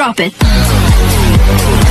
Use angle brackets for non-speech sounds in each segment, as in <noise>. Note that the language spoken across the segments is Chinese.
Drop it.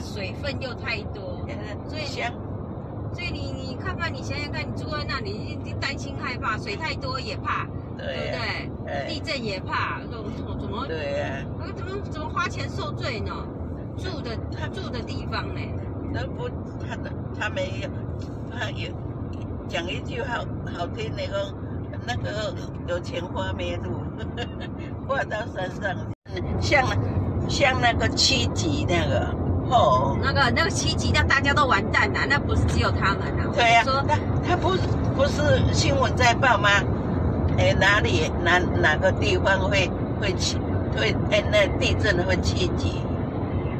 水分又太多所以所以你你看看，你想想看，你住在那里，你担心害怕，水太多也怕，对不对？地震也怕，怎么怎么？对呀。怎么怎么花钱受罪呢？住的他住的地方呢？那不他的他没有，他有讲一句好好听那个那个有钱花没路，<laughs> 花到山上，像像那个七级那个哦，那个那个七级，那大家都完蛋了，那不是只有他们啊？对呀，说他他不。不是新闻在报吗？哎，哪里哪哪个地方会会起会哎那地震会七级？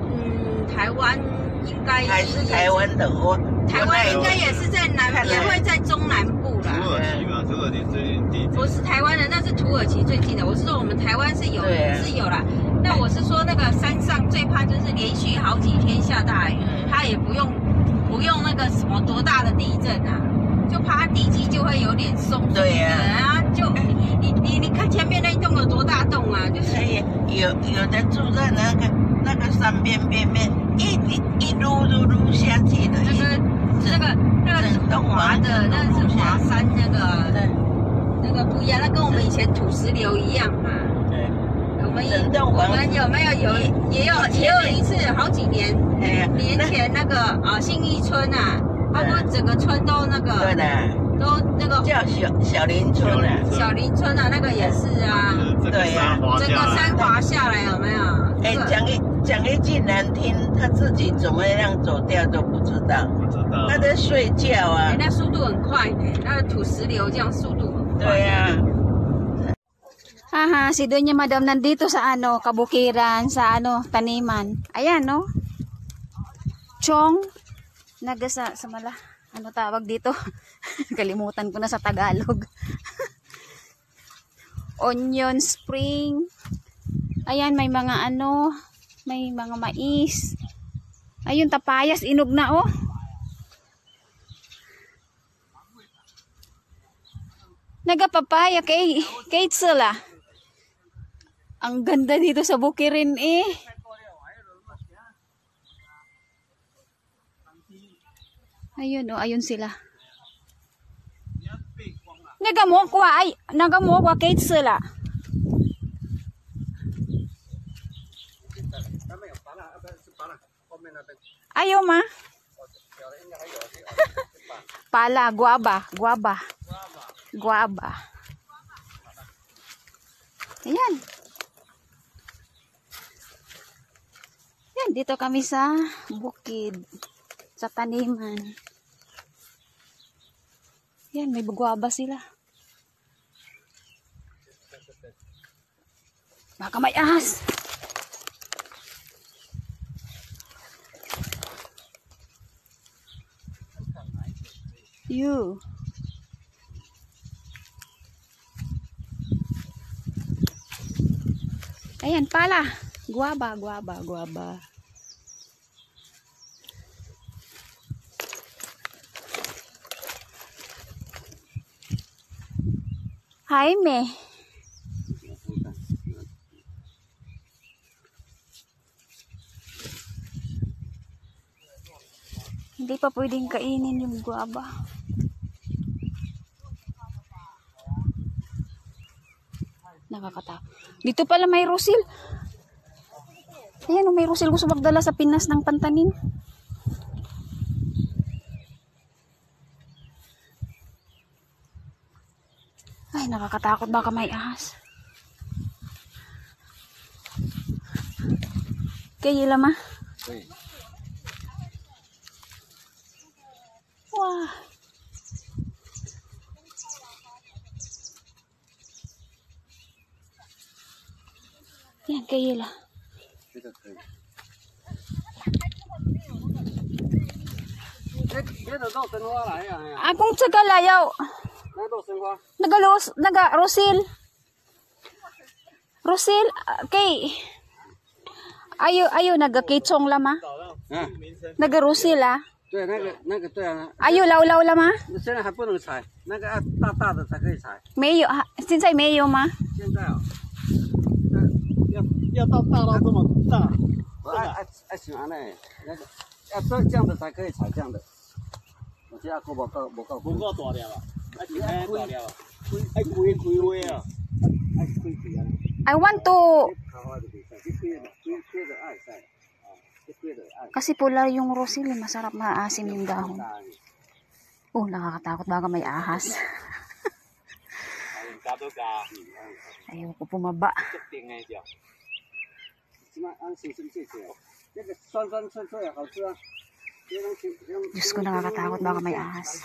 嗯，台湾应该还是台湾的我台湾应该也是在南，也会在中南部啦。土耳其嘛，土耳其最近地震。不是台湾的，那是土耳其最近的。我是说我们台湾是有是有啦。那我是说那个山上最怕就是连续好几天下大雨，它也不用不用那个什么多大的地震啊。就怕地基就会有点松，对呀，啊，就你你你看前面那一栋有多大栋啊？就是有有的住在那个那个山边边边，一一路路路下去的，那个那个那个是滑的，那是华山那个那个不一样，那跟我们以前土石流一样嘛。对，我们我们有没有有也有也有一次好几年年前那个啊信义村啊。他们整个村都那个，对的，都那个叫小小林村啊，小林村啊，那个也是啊，对呀，整个山滑下来有没有？哎，讲一讲一句难听，他自己怎么样走掉都不知道，不知道，他在睡觉啊，那速度很快的，那个土石流这样速度很快。对呀。Aha, si Doña Madam nandito sa ano, kabukiran, sa ano, taniman. Ayan, no? Chong, nagasa sa mala ano tawag dito <laughs> kalimutan ko na sa Tagalog <laughs> onion spring ayan may mga ano may mga mais. Ayun tapayas. Inog na oh. Nagapapaya kay kay sila ang ganda dito sa bukirin eh. Ayun, oh, ayun sila. Nagamuha ko ay, nagamuha ko kay sila. Ayaw ma? <laughs> Pala, guaba, guaba. Guaba. Ayan. Yan, dito kami sa bukid. Sa taniman. Yan, may guaba sila. Baka may ahas. You. Ayan pala. Guaba, guaba, guaba. Jaime. Hindi pa pwedeng kainin yung guaba. Nakakata. Dito pala may rosil. Ayan, oh, may rosil gusto magdala sa Pinas ng pantanin. Ay, nakakatakot baka may ahas. Kaya lama. Wah. Yan, kaya la. 这个可以。这这都到生花来呀！哎呀， Akong tsaga layaw. 那都生花。 Nagalos, naga, Rosil. Rosil, ah, kay, ayo, ayo, naga kitsong lama. 嗯， Naga Rosil ah. 对，那个那个对啊， Ayo, law law lama. 那现在还不能采，那个要大大的才可以采。 Mayo, ha, sinsay mayo ma. 现在啊，要要 到大到这么大，我爱爱爱喜欢嘞，那个要这这样的才可以采这样的。我这样够不够？不够，不够大条啊，爱几爱大条啊，爱开开花啊，爱亏亏啊！ I want to, 桃花的比赛，就亏的亏亏的爱赛啊，就亏的爱。 kasi pula yung Rosil, eh, masarap maasim yung dahon. 大 <laughs> Oh, nakakatakot baka may ahas. 加都加， Ayoko <laughs> pumaba. Diyos ko, nakakatakot baka may ahas.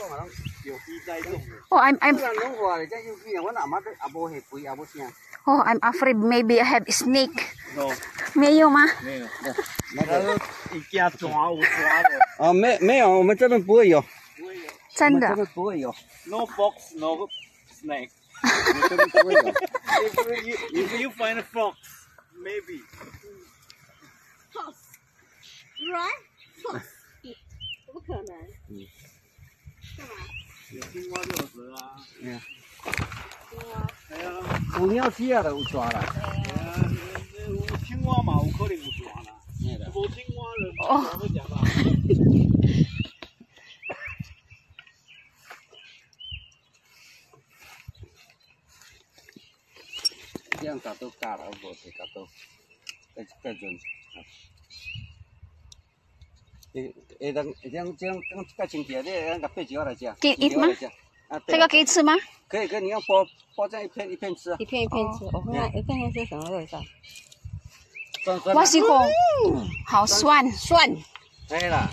有机栽种的， Oh, I'm, I'm, 虽然农活的，这有几年我阿妈都阿无下肥阿无啥。 oh, I'm afraid maybe I have snake. no Mayo ma. 没有，那他说一家抓无抓的哦，没没有，我们这边不会有，我真的们这。边不会有， ，no fox no snake。我们这边不会有。 if you if you find a fox maybe。 right？不可能。有青蛙就有蛇啊，嗯，哎呀，有鸟鼠啊，都有抓了。哎呀，有青蛙嘛，有可能有抓啦。无青蛙了，怎么讲啦？这样搞都加了，<laughs> 无是搞都，再再准。诶诶，当这样这样讲较清洁，你那个背酒来吃。给一吗。这个可以吃吗？可以可以，你要剥剥这样一片一片吃啊。一片一片吃，我看看，我看看是什么味道？我喜欢，好酸。蒜。可以啦。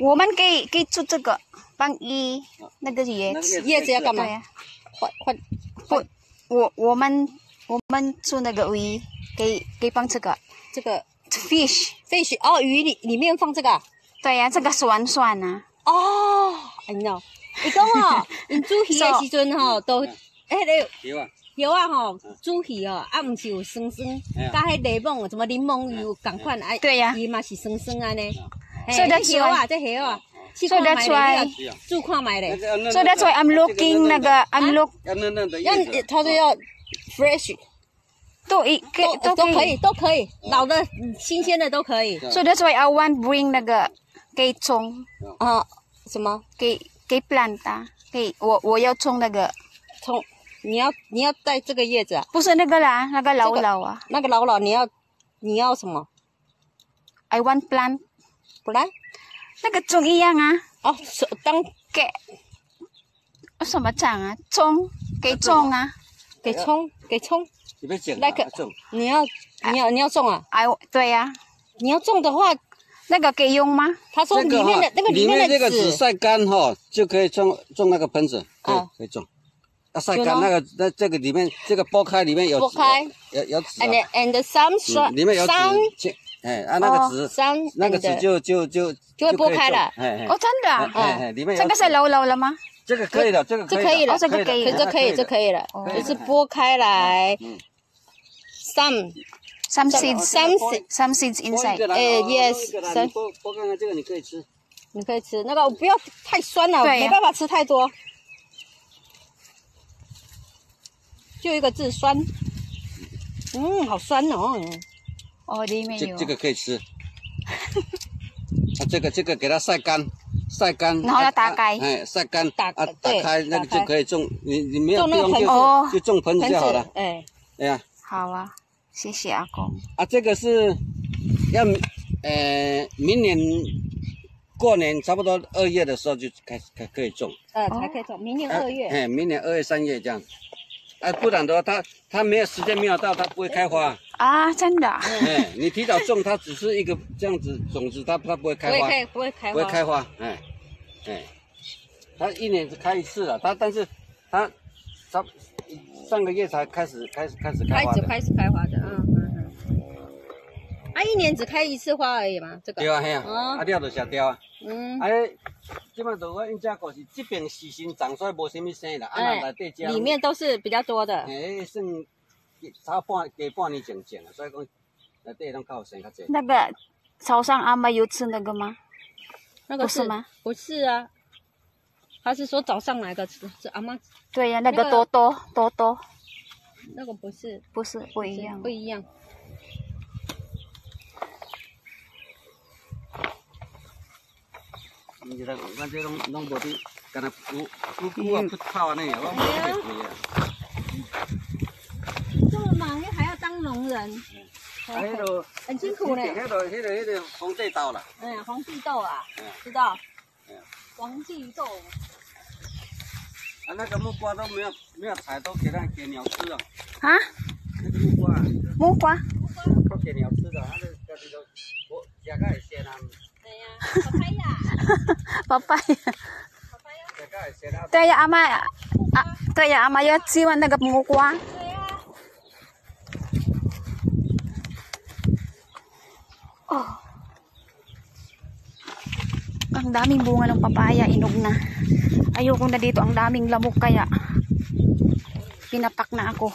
我们可以可以做这个帮一那个椰子，叶子要干嘛？呀、换换不，我我们我们做那个鱼，可以可以放这个这个 fish，fish 哦，鱼里里面放这个对呀、这个酸酸啊。哦，I know。伊讲吼，<laughs> 因煮鱼的时阵吼，都迄个有啊。药啊吼，煮鱼哦，啊，毋是有酸酸，哎呀甲迄柠檬什么柠檬油共款，啊，对呀伊嘛是酸酸安尼。嘿所以这药啊，这药啊，试 So 看 that's 卖 why- 咧，煮看卖咧，So that's why I'm looking 那个 I'm look 要嫩嫩的要 fresh，都一可以都都可以，都可以。老的、嗯新鲜的都可以。So that's why I want bring 那个给种啊，什么给给 planta，给我我要种那个种？你要你要带这个叶子啊？不是那个啦，那个老这个老啊。那个老老你要你要什么？I want plant 不然那个种一样啊，哦，是当给什么长啊？种给种啊？给葱给葱，你别剪那个啊，你要你要你要种啊？哎，对呀、你要种的话，那个给用吗？他说里这个哈面的那个里面面的这个纸纸，晒干哈，就可以种种那个盆子，可以啊可以种。啊，晒干那个那这个里面这个剥开里面有纸剥开。有有纸啊。And and some 嗯 sun 里面有纸哎啊那个纸那个纸就就就就会剥开了。哦，真的、哎啊？哎哎里面这个是老老了吗？这个可以的，这个这可以这个可以可这可以，这可以了，哦就是剥开来嗯，some Some seeds, some seed- some seeds inside 哎哦 yes，剥一个来三你剥剥看看这个你可以吃，你可以吃那个，不要太酸了，没办法吃太多。就一个字酸，嗯，好酸哦。哦，里面有。这这个可以吃。<laughs> 啊，这个这个给它晒干，晒干，然后要啊打开啊哎，晒干，打啊，打开那个就可以种，你你没有种那个不用就盆子就种盆子就好了子，。哎，哎呀，好啊，谢谢阿公。啊，这个是要呃明年过年差不多二月的时候就开始可可以种，呃，哦才可以种，明年啊二月。哎，明年二月三月这样。啊，不然的话，它它没有时间没有到，它不会开花。啊，真的啊、哎，你提早种，它只是一个这样子种子，它它不会开花。不会开，不会开花。不会开花，哎，哎，它一年只开一次了，它但是它上上个月才开始开始开始开花的，开始开始开花的，嗯嗯嗯。啊，一年只开一次花而已嘛，这个。对啊，嘿啊，哦啊了就下掉啊，嗯。啊，即摆就我因遮个是这边细心长，所以无啥物生啦，啊，哎那内底遮里面都是比较多的。哎，算差半加半年前种啊，所以讲内底拢较有生较济。那个早上阿妈有吃那个吗？那个不是吗？不是啊，他是说早上来的，是？是阿妈对呀、那个那个多多多多那个不是不是不一样不。一样。你这个咱这拢拢无滴，干那有有有啊扑泡安尼啊，我无会会啊。这么忙又还要当农人，很辛苦呢。迄个那个那个红地豆啦。嗯，黄地豆啊嗯，知道嗯。黄地豆，啊，那个木瓜都没有没有采，都给那给鸟吃了。啊，那个木瓜啊木瓜都给鸟吃了，啊，那家己都我食个会鲜啊，对呀，好拍呀，爸爸。食个会鲜啊。对呀、阿妈啊，对呀、阿妈要喜欢那个木瓜。对呀。Oh. Ang daming bunga ng papaya, inog na. Ayoko na dito, ang daming lamok kaya pinapak na ako.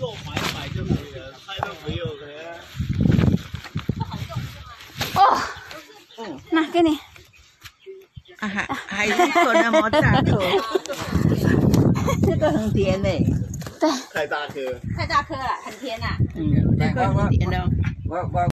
肉买一买就可以了，菜都不用了。 Oh! Nah, gini. 啊，还还一口那么大口，<laughs> 这个很甜嘞，对，太大颗。太大颗了，很甜呐。嗯，这个很甜的。我我